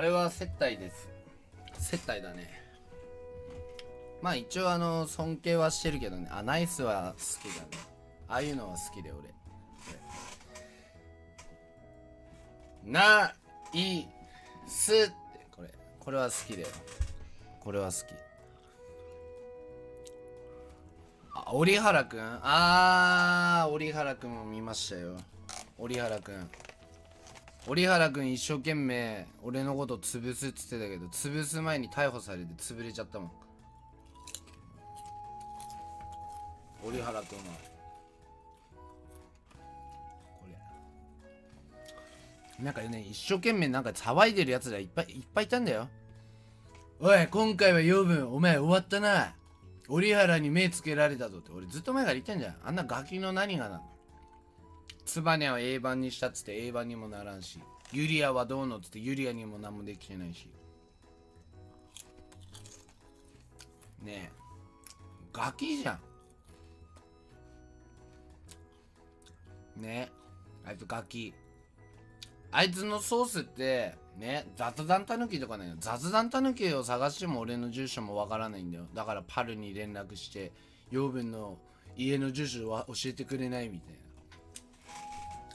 あれは接待です。接待だね。まあ一応あの尊敬はしてるけどね。あナイスは好きだね。ああいうのは好きで俺。ないすってこれ。これは好きだよ。これは好き。あ折原くん？あー折原くんも見ましたよ。折原くん。折原くん一生懸命俺のこと潰すっつってたけど潰す前に逮捕されて潰れちゃったもん。折原くんは。これ。なんかね一生懸命なんか騒いでるやつらいっぱいいっぱいいたんだよ。おい今回は養分。お前終わったな。折原に目つけられたぞって。俺ずっと前から言ってんじゃん。あんなガキの何がな。のツバニャを A 版にしたっつって A 版にもならんしユリアはどうのっつってユリアにも何もできてないしねえガキじゃんねえあいつガキあいつのソースってね雑談たぬきとかね雑談たぬきを探しても俺の住所もわからないんだよだからパルに連絡して養分の家の住所は教えてくれないみたいな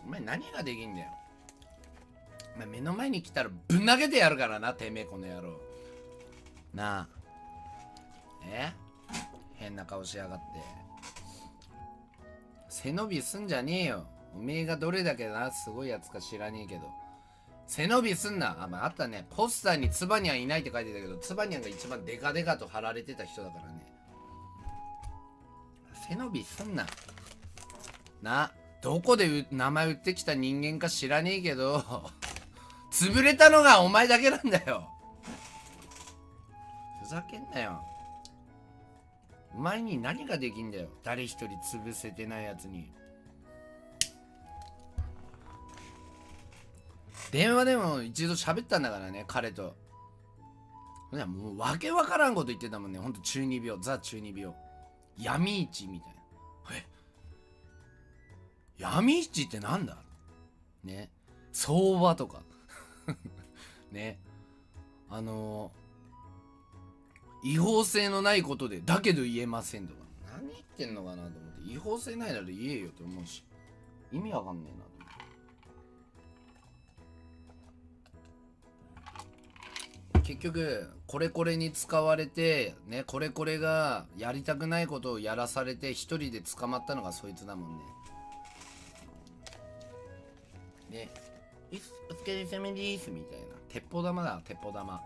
お前何ができんだよ。お前目の前に来たらぶん投げてやるからなてめえこの野郎。なあ。え？変な顔しやがって。背伸びすんじゃねえよ。おめえがどれだけなすごいやつか知らねえけど。背伸びすんな。あ、まあ、あったね。ポスターにツバニャンいないって書いてたけどツバニャンが一番デカデカと貼られてた人だからね。背伸びすんな。などこで名前売ってきた人間か知らねえけど潰れたのがお前だけなんだよ。ふざけんなよ。お前に何ができんだよ。誰一人潰せてないやつに。電話でも一度喋ったんだからね彼と。ほんならもうわけわからんこと言ってたもんね。ほんと中二病ザ中二病。闇市みたいな。え闇市ってなんだ？ね。相場とか。ね。あのー、違法性のないことでだけど言えませんとか。何言ってんのかなと思って。違法性ないなら言えよって思うし。意味わかんねえなと思って。結局これこれに使われてねこれこれがやりたくないことをやらされて一人で捕まったのがそいつだもんね。で「いっお疲れ様です」みたいな。鉄砲玉だ鉄砲玉。